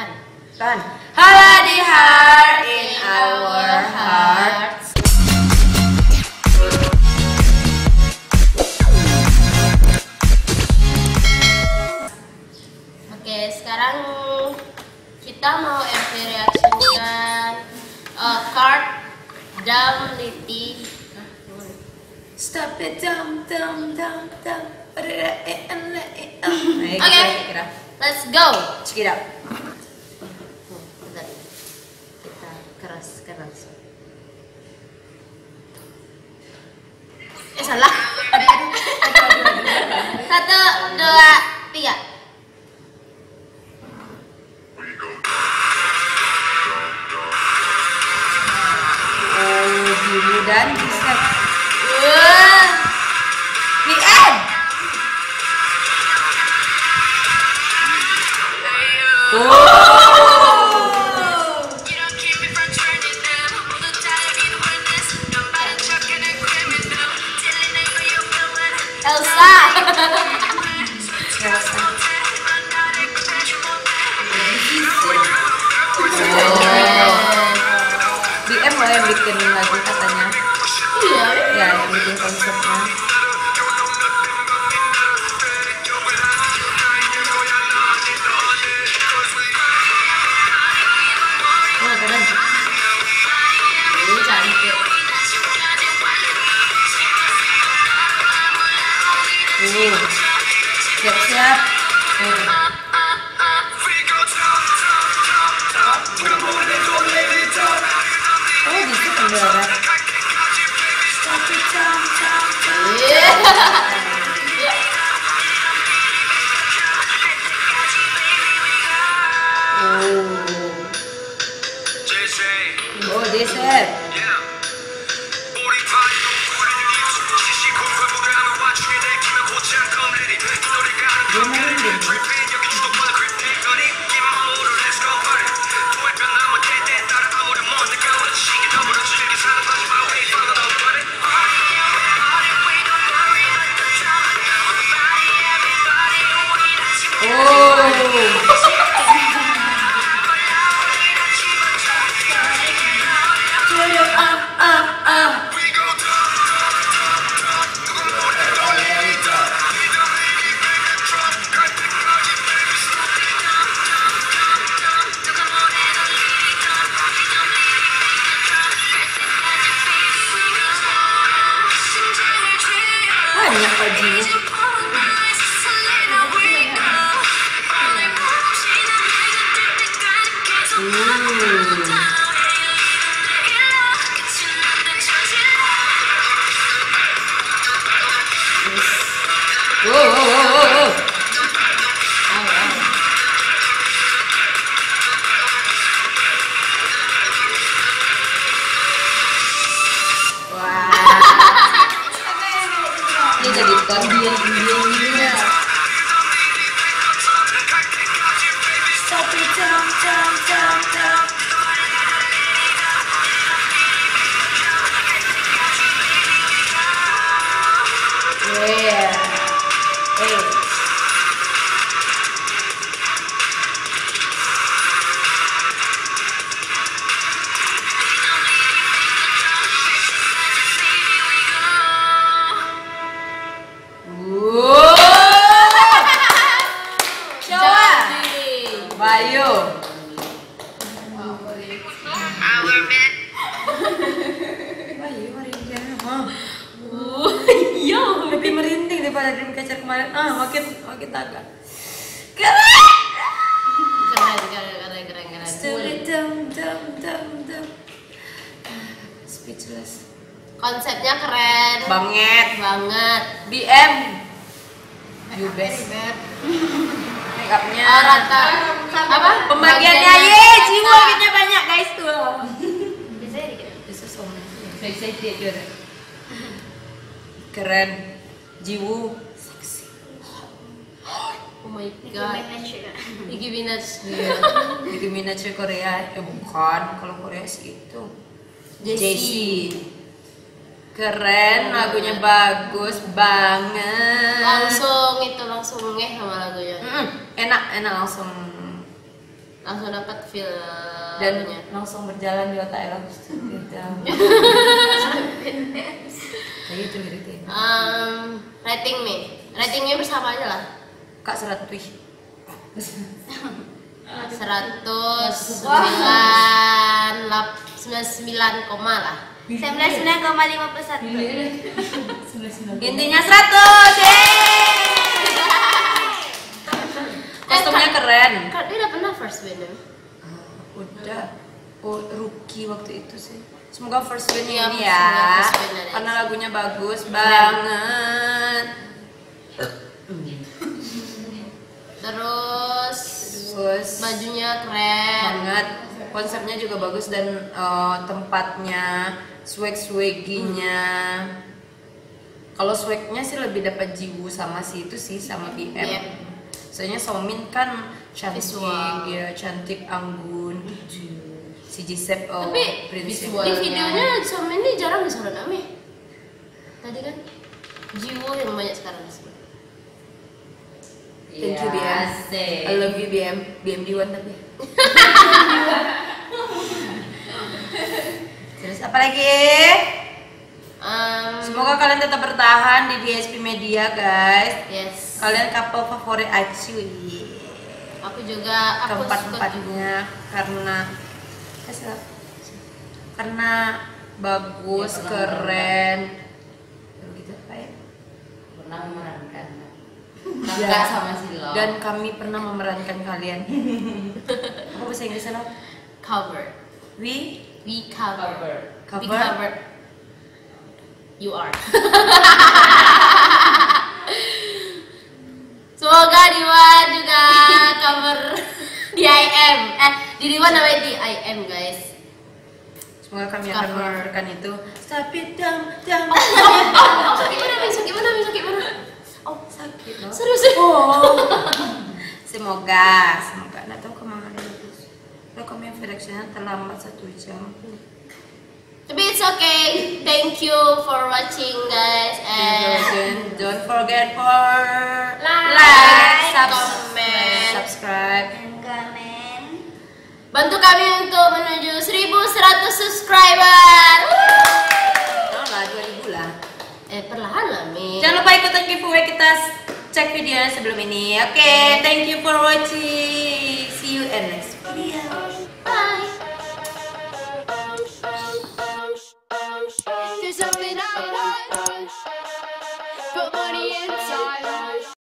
Tahan. Tahan. Haladi heart in our hearts. Oke, sekarang kita mau MV reaction uh, card Dam Liti. Stop it, dum dum dum dum. Oke, Oke. Let's go. Check it out. Bentar. Kita keras keras. Eh salah. Satu, dua, tiga. Oh, dan bisa. Elsa. Yang bikin lagu katanya. Iya. Ya, yang bikin konsepnya. Bayu. Bayu merinding. Hah. Iya. Lebih merinding daripada Dreamcatcher kemarin. Ah, makin makin tagak. Keren. Keren, keren, keren, keren, keren. Story dum dum dum dum. Speechless. Konsepnya keren. Banget. banget. BM. You best. Make upnya. Oh, rata. Apa? Pembagiannya Bagiannya ye, jiwa kita banyak guys tuh. Biasanya dikit. Bisa sama. Excited juga. Keren. Jiwu. Oh my god. Nicki Minaj. Iya. Nicki Minaj Korea. Eh bukan, kalau Korea sih itu. Jessie. Keren, lagunya bagus banget. Langsung itu langsung ngeh sama lagunya. Mm, enak, enak langsung langsung dapat feel dan nya. langsung berjalan di otak Ella gitu. Jadi itu liriknya. Um, rating nih, ratingnya bersama aja lah. Kak serat wih. Seratus sembilan lap sembilan sembilan koma lah. 99,51 Intinya 100. Kostumnya keren. Kan dia udah pernah first winner. Udah oh, rookie waktu itu sih. Semoga first win Iya, ini ya. first winner ya. Karena lagunya bagus banget. Terus Terus bajunya keren. banget. Konsepnya juga bagus dan eh, tempatnya, swag swaginya. Kalau swagnya sih lebih dapat Jiwoo sama si itu sih sama BM. Iya. Soalnya Somin kan cantik, Visual. ya cantik anggun. Si Jisep oh, Tapi Prince di videonya sama ini jarang disuruh Nami. Tadi kan Jiwo yang banyak sekarang di. Thank you BM. I love you BM. BM di one tapi. Terus apa lagi? Um, Semoga kalian tetap bertahan di DSP Media guys. yes. Kalian couple favorit Acu. Aku juga aku Keempat empatnya karena karena bagus, Ya, keren. Lalu gitu apa ya? pernah memerankan Ya. sama Silo Dan kami pernah memerankan kalian. apa bahasa Inggrisnya lo? cover. We We cover. cover We Cover? cover. You are. Semoga Diwa juga cover di IM. Eh, di Diwa namanya di IM guys. Semoga kami akan mengakhirkan itu. Tapi dam dam. Oh, oh, sakit mana, Min? Sakit mana, Min? Sakit mana? Oh sakit loh. Serius? Oh. semoga, semoga. Nggak tahu ke mana. Lo kami reaksinya terlambat satu jam. Tapi it's okay. Thank you for watching guys and And don't forget for Like, subs- comment. subscribe. dan komen bantu kami untuk menuju 1100 subscriber. Oh lah 2000 lah. Eh perlahan lah Mi. Jangan lupa ikutan giveaway kita cek video sebelum ini. Oke, thank you for watching. See you in next